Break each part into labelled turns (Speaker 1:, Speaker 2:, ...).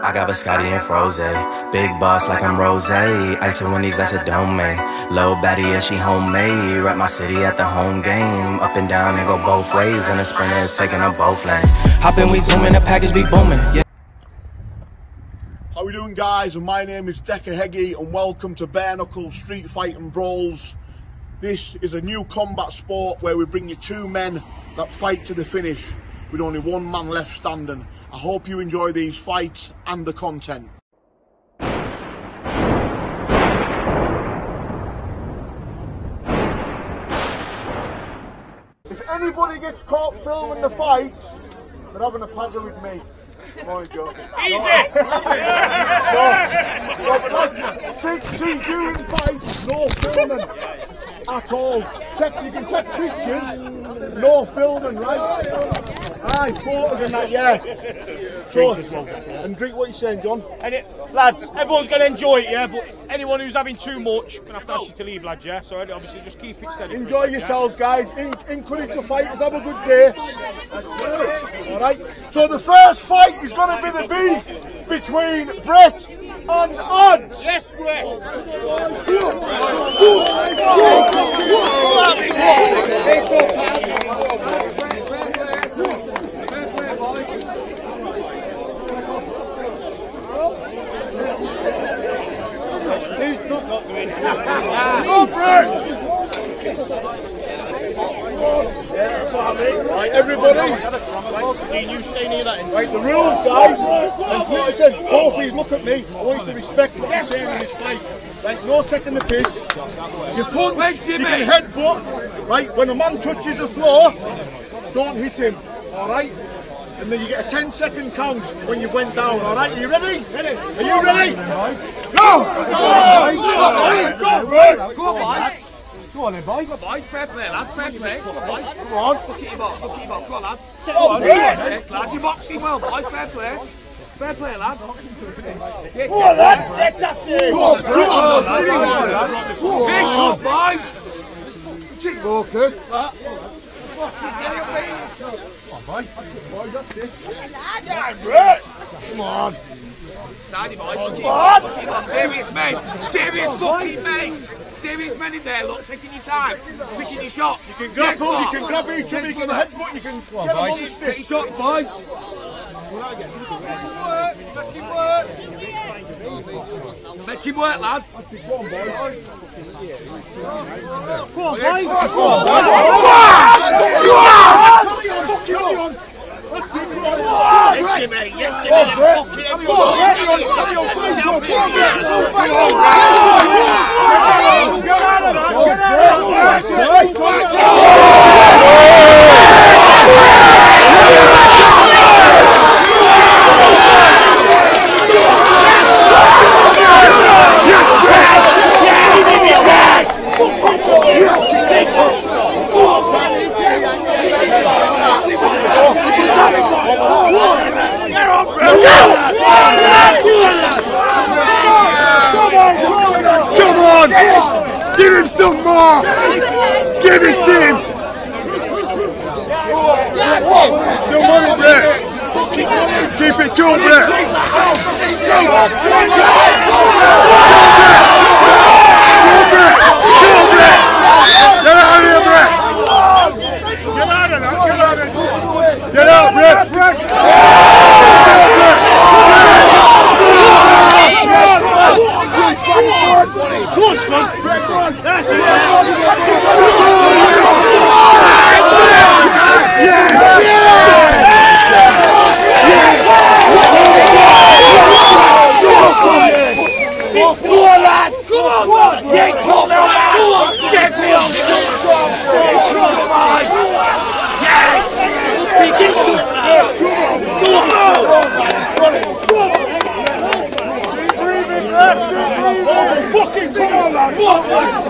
Speaker 1: I got Biscotti and Froze. Big boss like I'm Rose. Ice and Wendy's, that's a domain. Low baddie, yeah, she homemade. Rep my city at the home game. Up and down and go both ways. And the sprinter is taking up both lanes. Hoppin', we zooming, the package be booming. Yeah.
Speaker 2: How we doing guys? And my name is Decca Heggie and welcome to Bare Knuckle Street Fighting Brawls. This is a new combat sport where we bring you two men that fight to the finish with only one man left standing. I hope you enjoy these fights and the content. If anybody gets caught filming the fights, they're having a paddle with me. My God.
Speaker 3: Easy!
Speaker 2: No, no, see, see, during fights, no filming at all. Check, you can take pictures, no filming, right? Aye, photos and that, yeah. So, and drink what you're saying, John.
Speaker 3: And it, lads, everyone's going to enjoy it, yeah, but anyone who's having too much, going to have to ask you to leave, lads, yeah? So obviously just keep it steady.
Speaker 2: Enjoy yourselves, guys. In, encourage the fighters. Have a good day. All right. So the first fight is going to be the beef between Brett and Adz.
Speaker 3: Yes, Brett.
Speaker 2: Go, Brett! Right, everybody.
Speaker 3: you stay near that.
Speaker 2: Right, the rules, guys. And listen, both of you look at me. I want you to respect what I'm saying in this fight. Right, no taking the piss. You punch, you can headbutt. Right, when a man touches the floor, don't hit him. All right. And then you get a 10 second count when you went down, alright? Are you ready? Are you ready? Go! Go! Go, bro!
Speaker 3: Go on, boys. Go on then, boys. Go on, boys. Fair play, lads. Fair play. Go on, boys.
Speaker 2: Come on.
Speaker 3: Look at your box. Look at your box. Go on, lads.
Speaker 2: Go on,
Speaker 3: Yes, lads. You're boxing well, boys. Fair play. Fair play, lads. Yes,
Speaker 2: Go on, lads. Get that in. Go on,
Speaker 3: Go on, lads. Big top, boys.
Speaker 2: Cheek walkers. Come on.
Speaker 3: Tidy, boys. Look at your box. Serious men. Serious fucking men. Serious men in there, look, taking your time, picking your shots.
Speaker 2: You can grab hold, you can grab each other, you can headbutt, you can get them on the
Speaker 3: Take your shots, boys. Make him work, lads.
Speaker 2: Go on, boys.
Speaker 3: Go on, boys.
Speaker 2: Go on, boys. Fuck you on. That's it, go on.
Speaker 3: Yesterday, yesterday, fucking
Speaker 2: Go on, carry on, carry on, carry on. Go on, Brett. Move back on. Get out of there. Get out of there. Nice, go on. Come on! Give him some more! Give it to him! No money, Brett! Keep it cool, Brett! Go, Brett! Go, Brett! Get out of here, Brett! Get out of there! Get out of there! Get out, Brett! Fucking come on, lad! Go!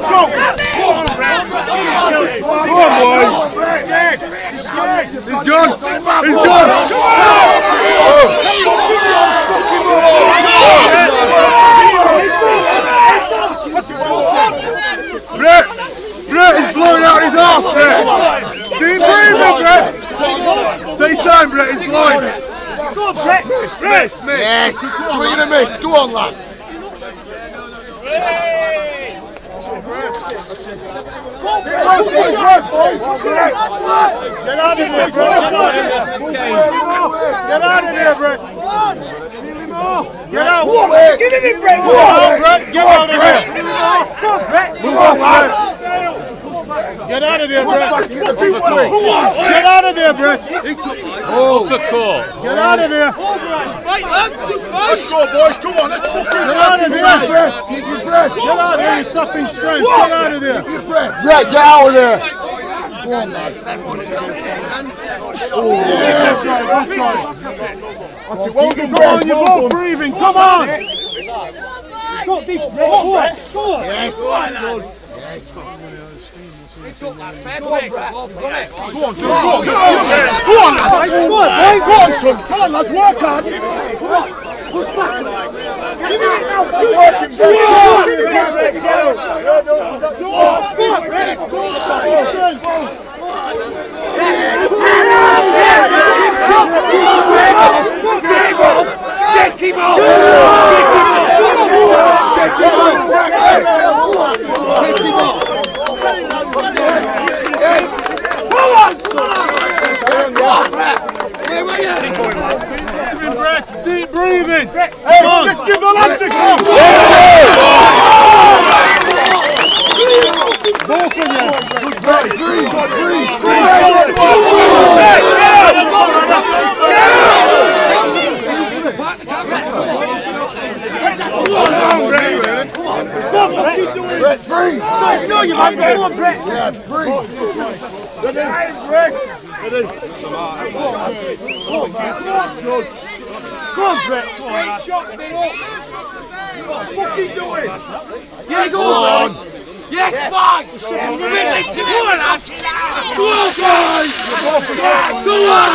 Speaker 2: Go! Go on, Go on, He's scared! He's gone! He's gone! Brett! Brett is blowing out his arse, Brett! Do you believe him, Brett? Take time, Brett, he's blowing!
Speaker 3: Go on, Brett.
Speaker 2: miss.
Speaker 4: Yes, swing and a miss. Go on, lad.
Speaker 2: Out of there, Brett. Get out of there, Brett. Get out.
Speaker 3: Give him it, Brett.
Speaker 2: Go on, Brett. Get out of there. Move on, Brett. Get out of there, Brett. Get there, Brett.
Speaker 4: Oh, good call.
Speaker 2: Get out of there.
Speaker 3: Fight.
Speaker 2: Let's go, boys. Come on. Let's fucking get out of there. Get out of there. You're suffering strength. Get out of there.
Speaker 4: Brett, get out of there.
Speaker 2: Yes, right. Good try. Well done, Go on. You're both breathing. Come on.
Speaker 3: Uh, fair play. Go on,
Speaker 2: Go on, son. Go on. Go on, lads. Go on, boys. Go on, son. Come on, lads. Work hard. Come on. Push back. Give me it now. Keep working, Brett.
Speaker 3: Get him out. Get him out. Get him out.
Speaker 2: Deep breathing. Hey, let's give the lads a clap. Both of you. Good play. Breathe. Breathe. Brett, breathe. No, you might go on, Brett. Yeah, breathe. Ready, Brett. Ready. Come on, Brett. Come on, lad. What you doing?
Speaker 3: Yes, on. Yes, Max. Win it to Go on, lads. Go on, guys. Go on.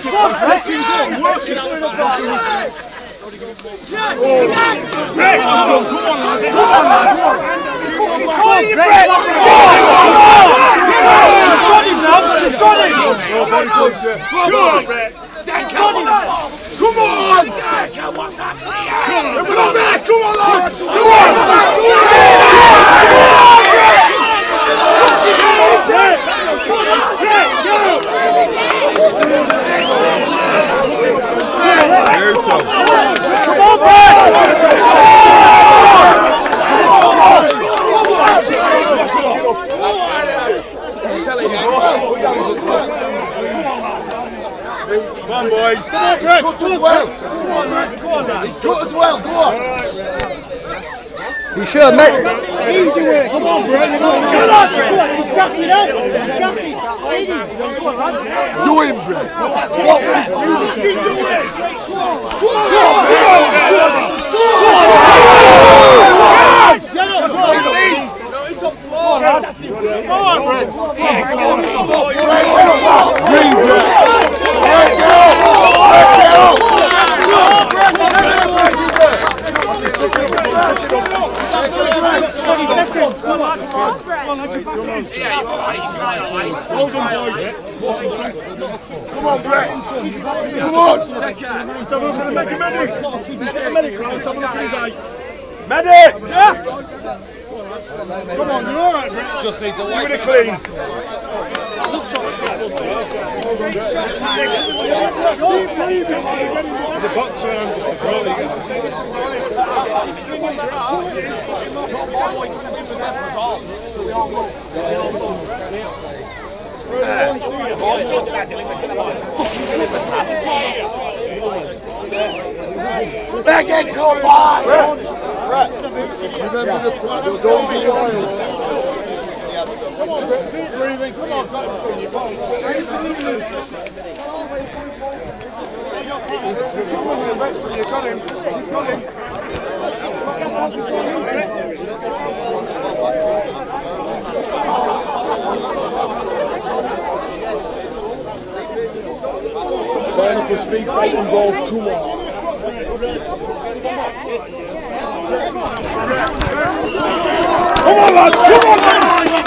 Speaker 2: Come on, Brett. Keep going. Work it through the bottom. Brett, come on, come on, lad. Come on, lad. Come on.
Speaker 3: Call you, Brett.
Speaker 2: Nobody push it. Come on, Brett.
Speaker 3: Come on.
Speaker 2: Come on.
Speaker 3: What's happening?
Speaker 2: Come on, Brett. Come on, lad. Come on. Come on, Brett. Come on, boys. Come on, Brett.
Speaker 4: Cut as well.
Speaker 2: Come on, Brett. Come on, lad.
Speaker 4: He's cut as well. Go on.
Speaker 2: You sure, mate? Easy way. Come on, Brett. You're going to Come on, Brett. He's gassing up. He's gassing. Easy. Come on, lad.
Speaker 4: Do him, Brett.
Speaker 2: Come on, Brett. Keep doing it. Come on. Come on. Come on. Get up, bro. Come on, lad. Come on, Brett.
Speaker 4: Breathe, Brett. Brett, get up. Brett, get up.
Speaker 2: Twenty seconds. Come on. Come on. Come on, lad. Come on.
Speaker 3: Yeah, you're all right. You're all right.
Speaker 2: Hold on, boys.
Speaker 4: Come on, Brett. Come on.
Speaker 2: Let's have a look at the medic. Medic. Get the medic round. Have a look at his eye. Medic! Yeah! Come on, you're alright, Brett. Just needs a wipe. Give it a clean. There's a box around throw you.
Speaker 3: Back into a bar.
Speaker 4: Remember the don't be loyal.
Speaker 2: Come on, Brett. Keep breathing. Come on, Brett. So you You got him. You got him. Turn up a speed fighting ball. Come on. Come on, lad! Come on, lad!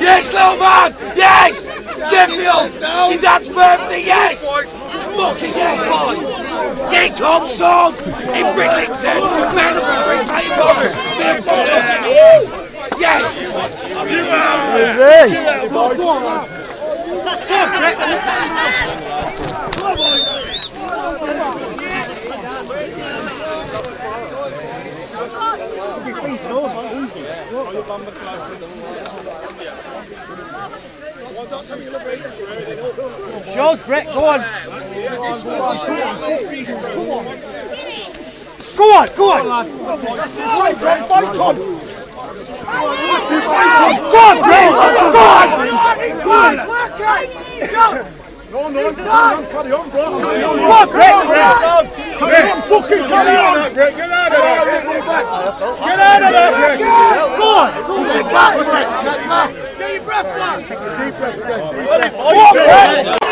Speaker 3: Yes, little man! Yes! Sheffield! Dad's birthday, yes! fucking yes, boys! Yeet Hong Song! In Bridlington! Man of the Street Fighting Boys! Man of fucked up to the ears! Yes! Yes! Come on, Brett! Come on, boys!
Speaker 5: Shows Brett, go on. Go on, go on!
Speaker 2: Fight, Brent, fight on!
Speaker 5: Go on, Brent! Go on!
Speaker 2: Go on! Go on! No, no, no, carry on, bro. Carry on,
Speaker 5: bro. Brent, Brent!
Speaker 2: Carry on, fucking carry on!
Speaker 5: Brent, get out of there! Get out of there, Brent! Go on! Go on,
Speaker 2: get back! Get your breath back!
Speaker 5: Deep breath, Brent! Go on,
Speaker 3: Brent!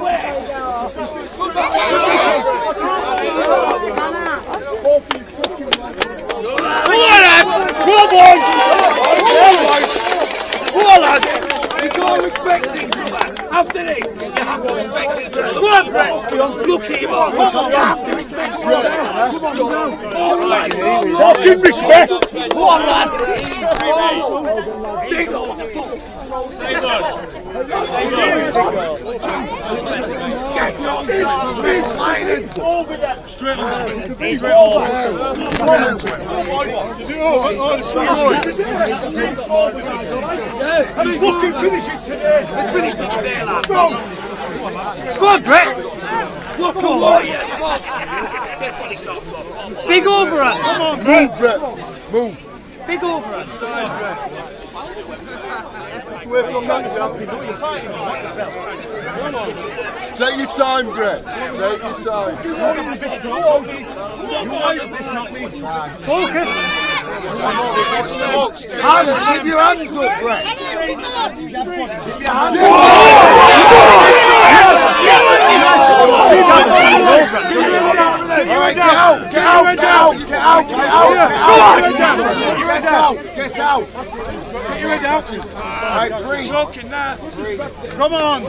Speaker 3: After this, you have to respect each other.
Speaker 5: Go on, Brett.
Speaker 3: Look at him on. You have to respect each other. All right.
Speaker 2: Fucking respect!
Speaker 3: Go on, lad. Big old Get off him. He's fighting.
Speaker 2: He's And fucking finish it today!
Speaker 3: Let's finish it today, lad.
Speaker 5: Go on, Brett.
Speaker 3: What a warrior. Get body shots off.
Speaker 5: Big over it. Come on, Brett.
Speaker 2: Move, Brett! Move!
Speaker 5: big over it.
Speaker 2: Take your time, Brett! Take your time!
Speaker 5: Focus.
Speaker 2: Watch the hooks!
Speaker 5: Hands, keep your hands up, Brett. Keep your hands up.
Speaker 2: Alright, get out! Get out! Get out! Get out! Get out! Get out! Get out! Get out! Get your head out! All right, three. Come on.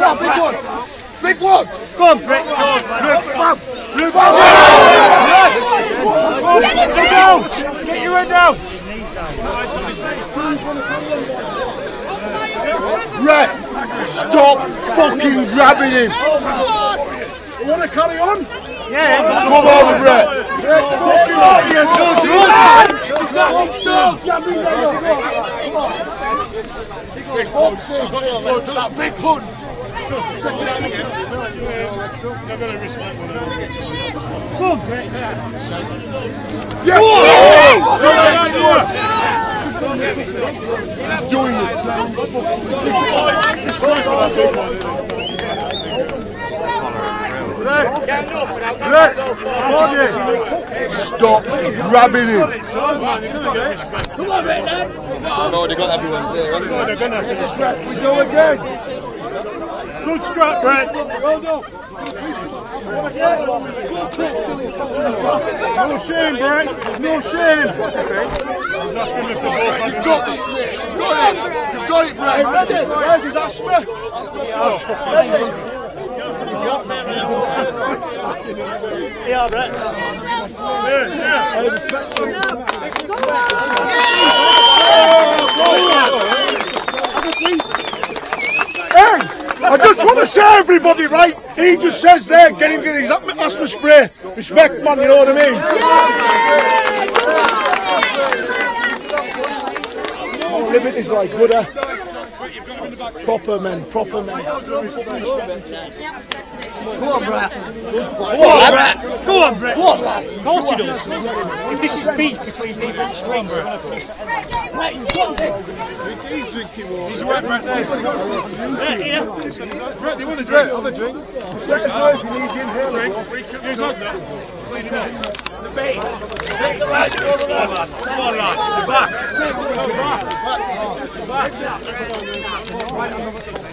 Speaker 2: Stop! stole Big one! Go on, Brick! Go on, Luke! Bam!
Speaker 5: Luke! Bam! Yes! Go on!
Speaker 2: Get your head out! Get your head out! Brett, stop fucking grabbing him! You want to carry on?
Speaker 5: Yeah.
Speaker 2: Come on, Brett! Brett, fucking on! Yeah, so Big boxing! Punch that big punch!
Speaker 5: Go on, Brett.
Speaker 2: Yeah! doing the same Rick! Rick! Stop grabbing him!
Speaker 6: Come
Speaker 2: on, Rick, I've already got everyone. We go again! Good scrap, Brett! No shame, Brett! No shame! You've got this, mate. You've got it. You've got it, Brett. Where's his asthma?
Speaker 5: Yeah, Brett.
Speaker 2: Hey, I just want to say everybody, right? He just says there, get him, get his asthma spray. Respect, man, you know what I mean? Oh, Limit is like Buddha. Eh? Proper men, proper men.
Speaker 3: Go on, Brett.
Speaker 5: Go on, Brett. Go on, Brett. Go on, lad. Of course he does. If this is beef between me and Strings, Right, he's got it.
Speaker 2: He's wet right there.
Speaker 5: Right here.
Speaker 2: Brett, do you want a drink? Have a drink. Let if you need ginger. Drink. Use that. Clean it up.
Speaker 5: The bait. Take the right over there, lad.
Speaker 2: Come on, lad. You're back.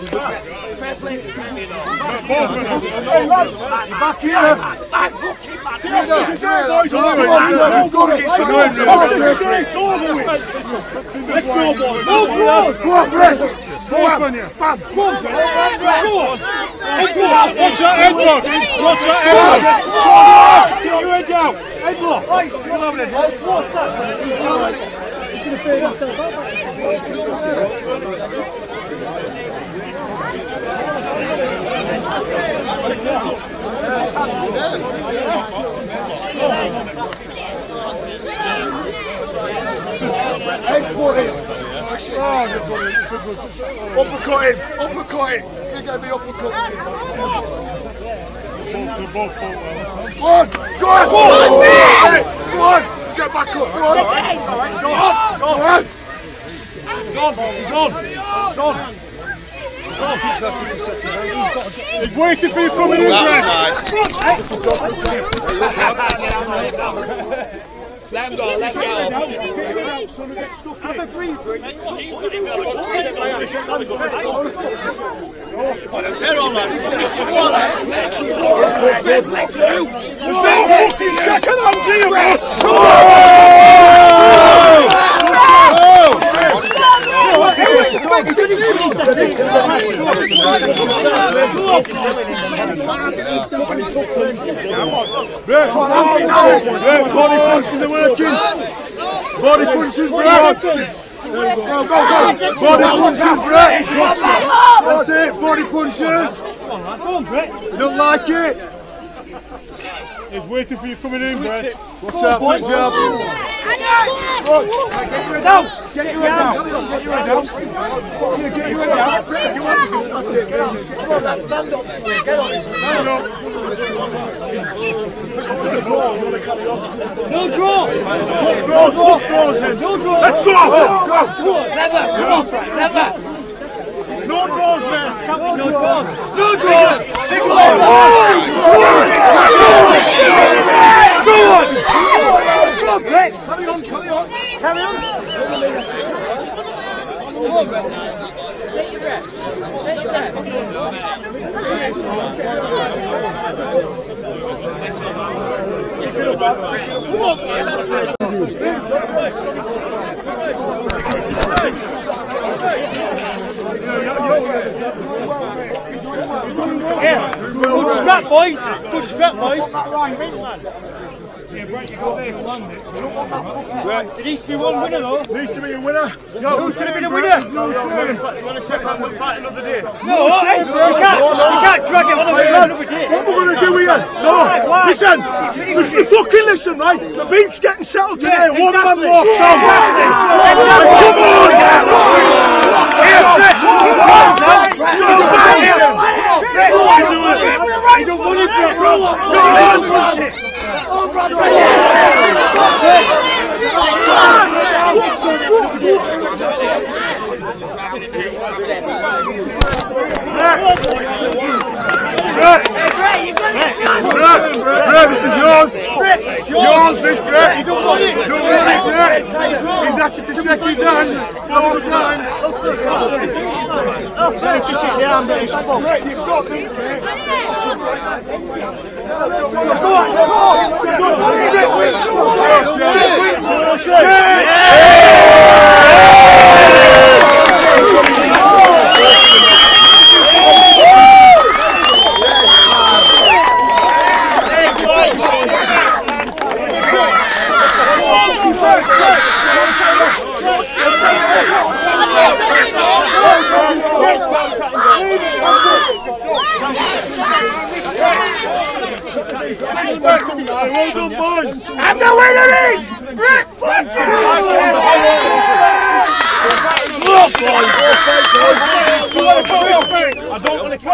Speaker 2: Go back.
Speaker 5: Fair play to Grammy, though.
Speaker 2: Hey, lads. You're back here.
Speaker 5: I fucking mad.
Speaker 2: It's over with. Let's go, boys. Go on, Brett. Go on, you. Bam. Go on, Brett. Go on. Watch that headlock. Watch that headlock. Get your head down. Headlock. Come on, headlock. Uppercut him. Uppercut him. You're going to be uppercut. Go on. Go on. Go on. Go on. Get back up. Go on. Go on. Go on. He's on. He's on. He's on. He's on. He's waiting for you coming in,
Speaker 6: That
Speaker 2: Brett.
Speaker 6: was nice.
Speaker 5: Let him go, let him go.
Speaker 2: Have a breathe. Second on to you, Brett, Brett, body punches are working. Body punches, Brett. Go, go, go. Body punches, Brett. That's it, body punches.
Speaker 5: Go on, Brett.
Speaker 2: You don't like it? He's waiting for you coming in, Brett. Watch out, good job.
Speaker 5: Down. Get your head down. Get your head down. Get your head down. If you want to, that's it. Get on. Come on, lad. Stand up. Get on.
Speaker 2: Stand up.
Speaker 5: No draw.
Speaker 2: Foot draws, foot draws in.
Speaker 5: No draw.
Speaker 2: Let's go. Go.
Speaker 5: Come on, never. Come on, Frank. Never.
Speaker 2: No draws, mate.
Speaker 5: No draws. No draws. Big
Speaker 2: Go on.
Speaker 5: Go on, Brett. Carry on, carry Yeah. Good scrap, boys. Good scrap, boys. It needs to be one winner, though.
Speaker 2: Needs to be a winner.
Speaker 5: Who's going to be the winner?
Speaker 2: No,
Speaker 5: You want to set up and fight another day? No, hey, you can't, you can't drag it on another day.
Speaker 2: What we're going to do here? No, listen, listen, fucking listen, right? The beef's getting settled today. One man walks out. Come on!
Speaker 5: You don't want it, Brett.
Speaker 2: Brett, Brett, this is yours. Yours, this Brett. You don't want it. Don't want it, Brett. He's asked you to shake his hand four times.
Speaker 5: Just hit the but it's fucked. Go on, go
Speaker 3: And the winner is Rick Fletcher!
Speaker 5: I don't want to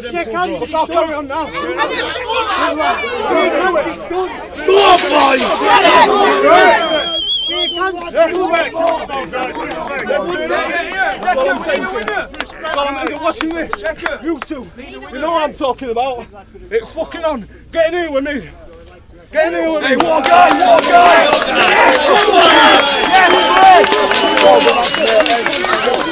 Speaker 5: after them. Shake hands. I'll carry on now.
Speaker 3: Go on, boys!
Speaker 5: You two. You know what I'm talking about. It's fucking on. Get in here with me. Get in here with me. Hey,
Speaker 3: walk on, walk on! Yes, on! Yes,